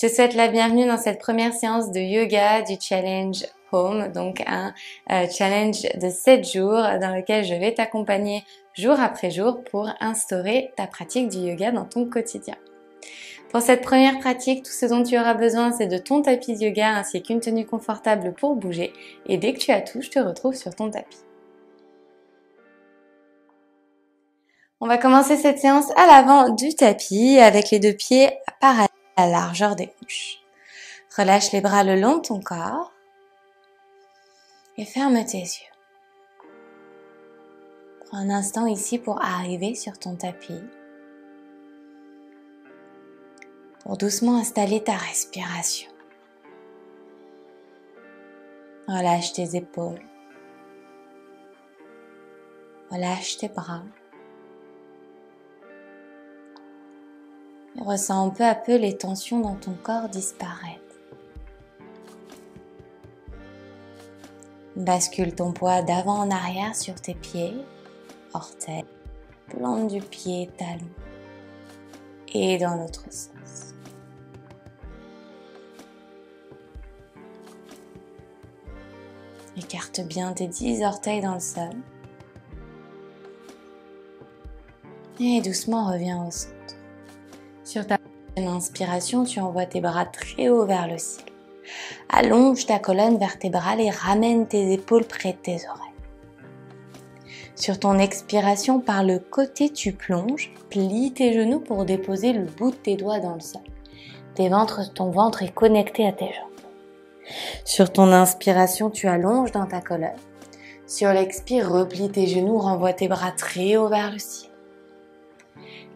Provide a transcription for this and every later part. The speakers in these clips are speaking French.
te souhaite la bienvenue dans cette première séance de yoga du challenge Home, donc un euh, challenge de 7 jours dans lequel je vais t'accompagner jour après jour pour instaurer ta pratique du yoga dans ton quotidien. Pour cette première pratique, tout ce dont tu auras besoin, c'est de ton tapis de yoga ainsi qu'une tenue confortable pour bouger. Et dès que tu as tout, je te retrouve sur ton tapis. On va commencer cette séance à l'avant du tapis avec les deux pieds parallèles la largeur des hanches. Relâche les bras le long de ton corps et ferme tes yeux. Prends un instant ici pour arriver sur ton tapis, pour doucement installer ta respiration. Relâche tes épaules, relâche tes bras. Ressens peu à peu les tensions dans ton corps disparaître. Bascule ton poids d'avant en arrière sur tes pieds, orteils, plante du pied, talon et dans l'autre sens. Écarte bien tes dix orteils dans le sol. Et doucement reviens au centre. Sur ta inspiration, tu envoies tes bras très haut vers le ciel. Allonge ta colonne vertébrale et ramène tes épaules près de tes oreilles. Sur ton expiration, par le côté, tu plonges, plie tes genoux pour déposer le bout de tes doigts dans le sol. ton ventre est connecté à tes jambes. Sur ton inspiration, tu allonges dans ta colonne. Sur l'expire, replie tes genoux, renvoie tes bras très haut vers le ciel.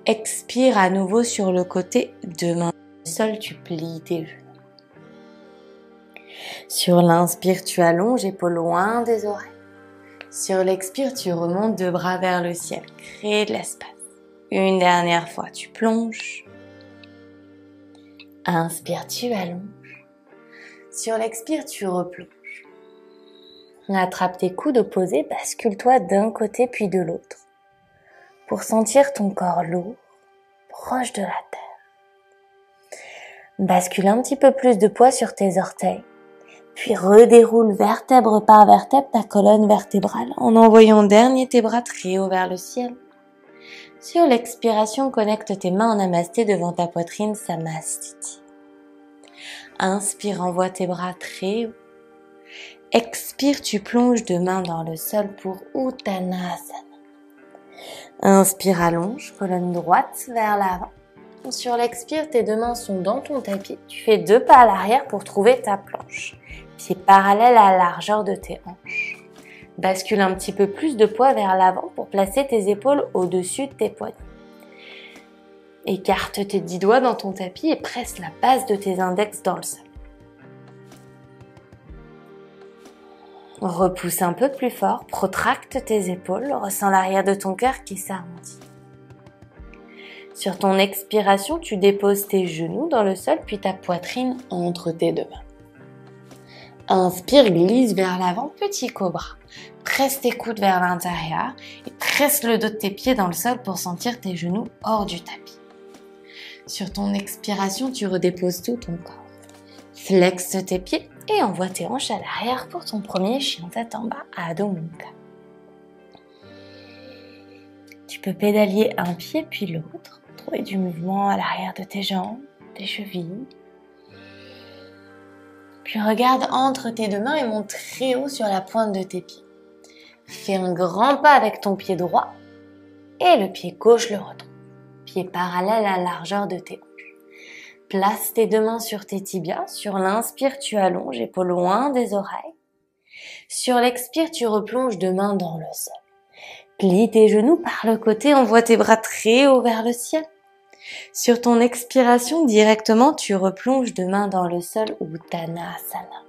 Expire à nouveau sur le côté, deux mains sol, tu plies tes genoux. Sur l'inspire, tu allonges, épaules loin des oreilles. Sur l'expire, tu remontes deux bras vers le ciel, crée de l'espace. Une dernière fois, tu plonges. Inspire, tu allonges. Sur l'expire, tu replonges. Attrape tes coudes opposés, bascule-toi d'un côté puis de l'autre pour sentir ton corps lourd, proche de la terre. Bascule un petit peu plus de poids sur tes orteils, puis redéroule vertèbre par vertèbre ta colonne vertébrale en envoyant dernier tes bras très haut vers le ciel. Sur l'expiration, connecte tes mains en namasté devant ta poitrine, samastiti. Inspire, envoie tes bras très haut. Expire, tu plonges de mains dans le sol pour Uttanasana. Inspire, allonge, colonne droite vers l'avant. Sur l'expire, tes deux mains sont dans ton tapis. Tu fais deux pas à l'arrière pour trouver ta planche. Pieds parallèles à la largeur de tes hanches. Bascule un petit peu plus de poids vers l'avant pour placer tes épaules au-dessus de tes poignets. Écarte tes dix doigts dans ton tapis et presse la base de tes index dans le sol. Repousse un peu plus fort, protracte tes épaules, ressens l'arrière de ton cœur qui s'arrondit. Sur ton expiration, tu déposes tes genoux dans le sol puis ta poitrine entre tes deux mains. Inspire, glisse vers l'avant, petit cobra. Presse tes coudes vers l'intérieur et presse le dos de tes pieds dans le sol pour sentir tes genoux hors du tapis. Sur ton expiration, tu redéposes tout ton corps. Flexe tes pieds et envoie tes hanches à l'arrière pour ton premier en bas, Adho Mukha. Tu peux pédalier un pied puis l'autre, trouver du mouvement à l'arrière de tes jambes, tes chevilles. Puis regarde entre tes deux mains et monte très haut sur la pointe de tes pieds. Fais un grand pas avec ton pied droit et le pied gauche le retrouve. Pied parallèle à la largeur de tes hanches. Place tes deux mains sur tes tibias. Sur l'inspire, tu allonges, épaules loin des oreilles. Sur l'expire, tu replonges deux mains dans le sol. Plie tes genoux par le côté, envoie tes bras très haut vers le ciel. Sur ton expiration, directement, tu replonges deux mains dans le sol, Uttanasana.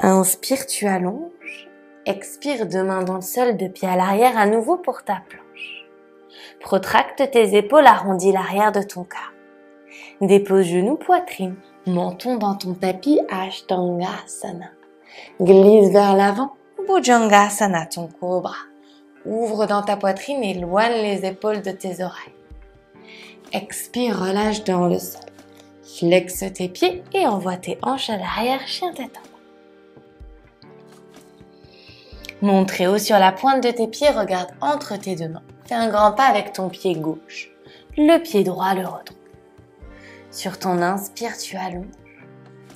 Inspire, tu allonges. Expire, deux mains dans le sol, deux pieds à l'arrière, à nouveau pour ta planche. Protracte tes épaules, arrondis l'arrière de ton corps. Dépose genoux, poitrine, menton dans ton tapis Ashtangasana. Glisse vers l'avant, Bhujangasana, ton cobra. Ouvre dans ta poitrine et éloigne les épaules de tes oreilles. Expire, relâche dans le sol. Flexe tes pieds et envoie tes hanches à l'arrière, chien tête. Monte très haut sur la pointe de tes pieds, regarde entre tes deux mains. Fais un grand pas avec ton pied gauche. Le pied droit le retrouve. Sur ton inspire, tu allonges.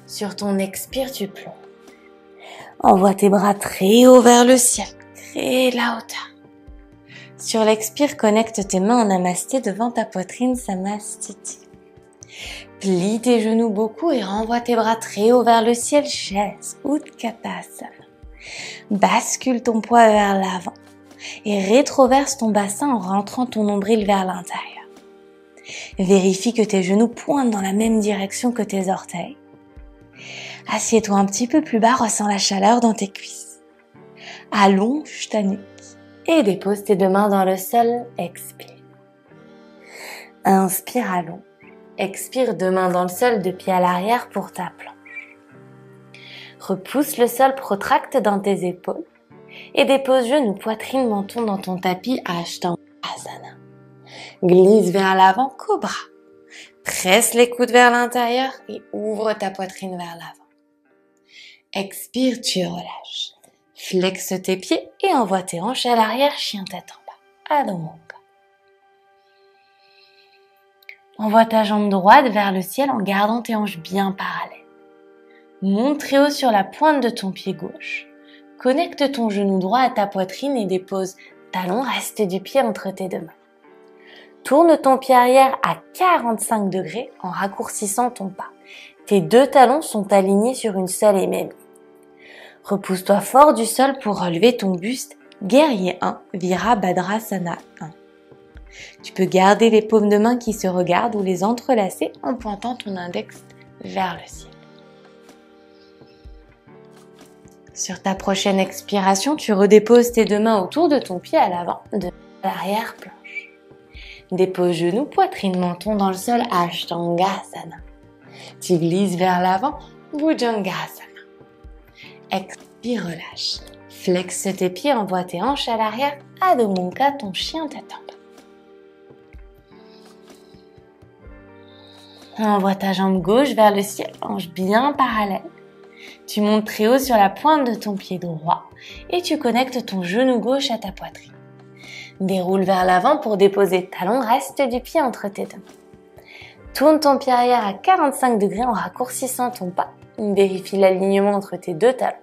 Sur ton expire, tu plonges. Envoie tes bras très haut vers le ciel. Crée la hauteur. Sur l'expire, connecte tes mains en namasté devant ta poitrine, samastiti. Plie tes genoux beaucoup et renvoie tes bras très haut vers le ciel, chaise, Utkatasana. Bascule ton poids vers l'avant et rétroverse ton bassin en rentrant ton nombril vers l'intérieur. Vérifie que tes genoux pointent dans la même direction que tes orteils. Assieds-toi un petit peu plus bas, ressens la chaleur dans tes cuisses. Allonge ta nuque et dépose tes deux mains dans le sol, expire. Inspire, allonge. Expire deux mains dans le sol, deux pieds à l'arrière pour ta planche. Repousse le sol, protracte dans tes épaules et dépose genoux, poitrine, menton dans ton tapis Ashtanga Asana. Glisse vers l'avant, cobra. Presse les coudes vers l'intérieur et ouvre ta poitrine vers l'avant. Expire, tu relâches. Flexe tes pieds et envoie tes hanches à l'arrière, chien tête en bas. Adho Envoie ta jambe droite vers le ciel en gardant tes hanches bien parallèles. Monte très haut sur la pointe de ton pied gauche. Connecte ton genou droit à ta poitrine et dépose talon reste du pied entre tes deux mains. Tourne ton pied arrière à 45 degrés en raccourcissant ton pas. Tes deux talons sont alignés sur une seule et même. Repousse-toi fort du sol pour relever ton buste. Guerrier 1, Virabhadrasana 1. Tu peux garder les paumes de main qui se regardent ou les entrelacer en pointant ton index vers le ciel. Sur ta prochaine expiration, tu redéposes tes deux mains autour de ton pied à l'avant, de l'arrière planche. Dépose genoux, poitrine, menton dans le sol, Ashtangasana. Tu glisses vers l'avant, Bhujangasana. Expire, relâche. Flexe tes pieds, envoie tes hanches à l'arrière, Adho ton chien t'attend. Envoie ta jambe gauche vers le ciel, hanche bien parallèle. Tu montes très haut sur la pointe de ton pied droit et tu connectes ton genou gauche à ta poitrine. Déroule vers l'avant pour déposer talon reste du pied entre tes deux mains. Tourne ton pied arrière à 45 degrés en raccourcissant ton pas. Vérifie l'alignement entre tes deux talons.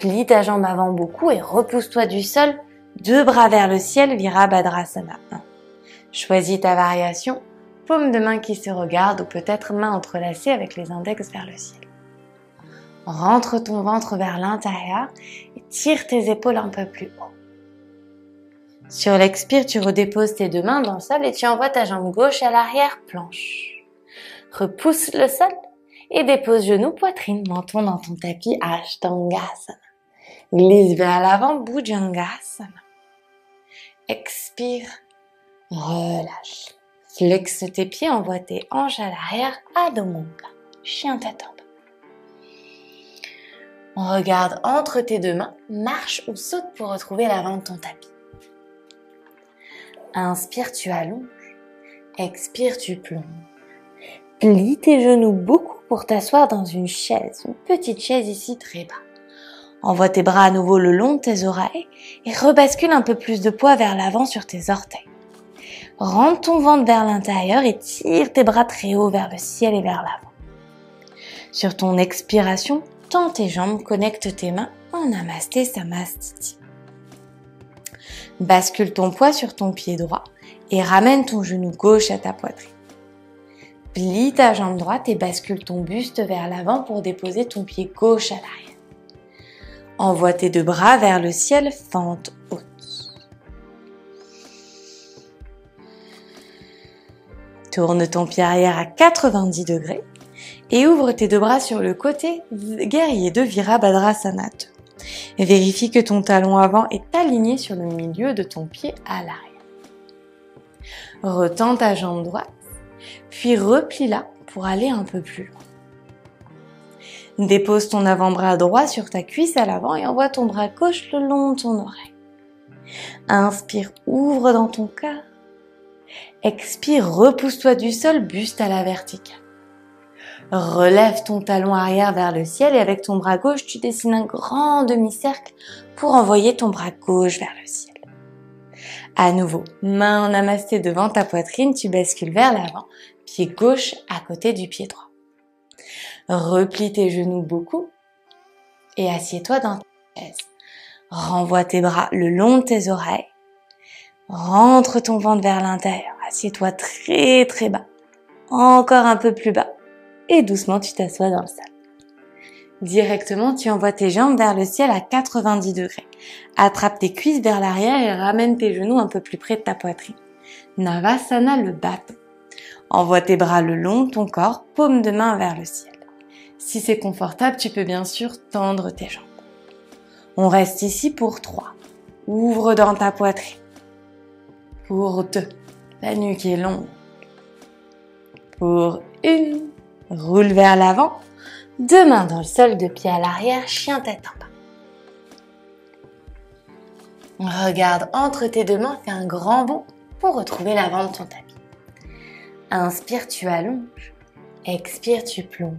Plie ta jambe avant beaucoup et repousse-toi du sol. Deux bras vers le ciel, Virabhadrasana 1. Choisis ta variation paume de main qui se regarde ou peut-être main entrelacée avec les index vers le ciel. Rentre ton ventre vers l'intérieur et tire tes épaules un peu plus haut. Sur l'expire, tu redéposes tes deux mains dans le sol et tu envoies ta jambe gauche à l'arrière planche. Repousse le sol et dépose genou, poitrine, menton dans ton tapis Ashtangasana. Glisse vers l'avant, Bhujangasana. Expire, relâche. Flexe tes pieds, envoie tes hanches à l'arrière, Adho chien tête en On regarde entre tes deux mains, marche ou saute pour retrouver l'avant de ton tapis. Inspire, tu allonges. Expire, tu plonges. Plie tes genoux beaucoup pour t'asseoir dans une chaise, une petite chaise ici très bas. Envoie tes bras à nouveau le long de tes oreilles et rebascule un peu plus de poids vers l'avant sur tes orteils. Rentre ton ventre vers l'intérieur et tire tes bras très haut vers le ciel et vers l'avant. Sur ton expiration, tends tes jambes, connecte tes mains en Namasté Samastiti. Bascule ton poids sur ton pied droit et ramène ton genou gauche à ta poitrine. Plie ta jambe droite et bascule ton buste vers l'avant pour déposer ton pied gauche à l'arrière. Envoie tes deux bras vers le ciel, fente haute. Tourne ton pied arrière à 90 degrés et ouvre tes deux bras sur le côté guerrier de Virabhadrasana. Vérifie que ton talon avant est aligné sur le milieu de ton pied à l'arrière. Retends ta jambe droite, puis replie-la pour aller un peu plus loin. Dépose ton avant-bras droit sur ta cuisse à l'avant et envoie ton bras gauche le long de ton oreille. Inspire, ouvre dans ton cœur Expire, repousse-toi du sol, buste à la verticale. Relève ton talon arrière vers le ciel et avec ton bras gauche, tu dessines un grand demi-cercle pour envoyer ton bras gauche vers le ciel. À nouveau, main en namasté devant ta poitrine, tu bascules vers l'avant, pied gauche à côté du pied droit. Replie tes genoux beaucoup et assieds-toi dans ta chaise. Renvoie tes bras le long de tes oreilles. Rentre ton ventre vers l'intérieur. Assieds-toi très très bas. Encore un peu plus bas. Et doucement, tu t'assois dans le sable. Directement, tu envoies tes jambes vers le ciel à 90 degrés. Attrape tes cuisses vers l'arrière et ramène tes genoux un peu plus près de ta poitrine. Navasana le bâton. Envoie tes bras le long de ton corps, paume de main vers le ciel. Si c'est confortable, tu peux bien sûr tendre tes jambes. On reste ici pour 3. Ouvre dans ta poitrine. Pour 2. La nuque est longue. Pour 1. Roule vers l'avant. Deux mains dans le sol, deux pieds à l'arrière, chien tête en bas. Regarde entre tes deux mains, fais un grand bond pour retrouver l'avant de ton tapis. Inspire, tu allonges. Expire, tu plonges.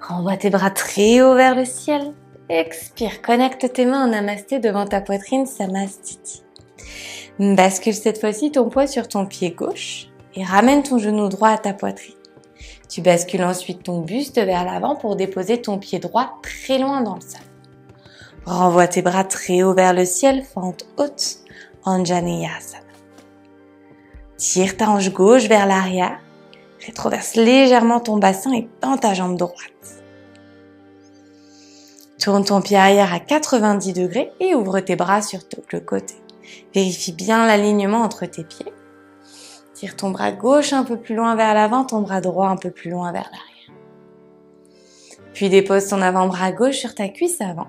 Renvoie tes bras très haut vers le ciel. Expire, connecte tes mains en namasté devant ta poitrine, samastiti. Bascule cette fois-ci ton poids sur ton pied gauche et ramène ton genou droit à ta poitrine. Tu bascules ensuite ton buste vers l'avant pour déposer ton pied droit très loin dans le sol. Renvoie tes bras très haut vers le ciel, fente haute, Anjaneyasana. Tire ta hanche gauche vers l'arrière, rétroverse légèrement ton bassin et tends ta jambe droite. Tourne ton pied arrière à 90 degrés et ouvre tes bras sur le côté. Vérifie bien l'alignement entre tes pieds. Tire ton bras gauche un peu plus loin vers l'avant, ton bras droit un peu plus loin vers l'arrière. Puis dépose ton avant-bras gauche sur ta cuisse avant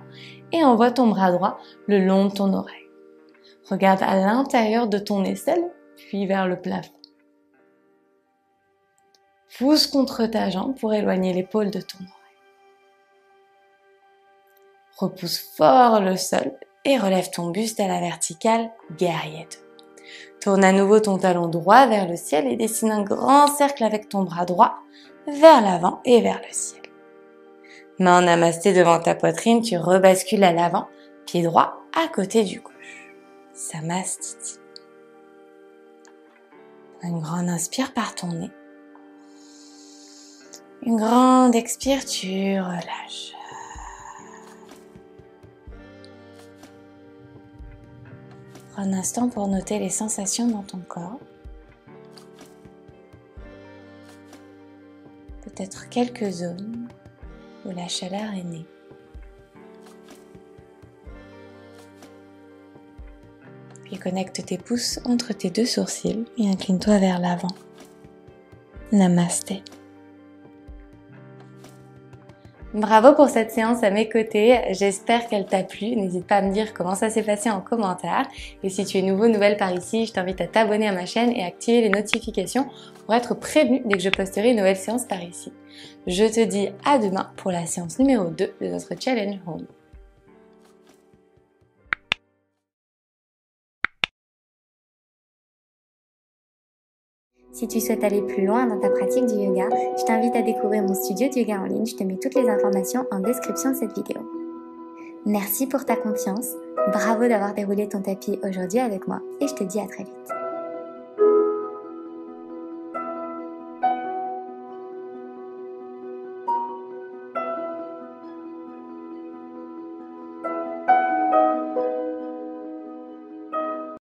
et envoie ton bras droit le long de ton oreille. Regarde à l'intérieur de ton aisselle, puis vers le plafond. Pousse contre ta jambe pour éloigner l'épaule de ton oreille. Repousse fort le sol et relève ton buste à la verticale, guerrier Tourne à nouveau ton talon droit vers le ciel et dessine un grand cercle avec ton bras droit vers l'avant et vers le ciel. Main en namasté devant ta poitrine, tu rebascules à l'avant, pied droit à côté du gauche. Samastiti. Une grande inspire par ton nez. Une grande expire, tu relâches. Un instant pour noter les sensations dans ton corps. Peut-être quelques zones où la chaleur est née. Puis connecte tes pouces entre tes deux sourcils et incline-toi vers l'avant. Namasté. Bravo pour cette séance à mes côtés, j'espère qu'elle t'a plu. N'hésite pas à me dire comment ça s'est passé en commentaire. Et si tu es nouveau, nouvelle par ici, je t'invite à t'abonner à ma chaîne et à activer les notifications pour être prévenu dès que je posterai une nouvelle séance par ici. Je te dis à demain pour la séance numéro 2 de notre challenge home. Si tu souhaites aller plus loin dans ta pratique du yoga, je t'invite à découvrir mon studio de yoga en ligne. Je te mets toutes les informations en description de cette vidéo. Merci pour ta confiance. Bravo d'avoir déroulé ton tapis aujourd'hui avec moi et je te dis à très vite.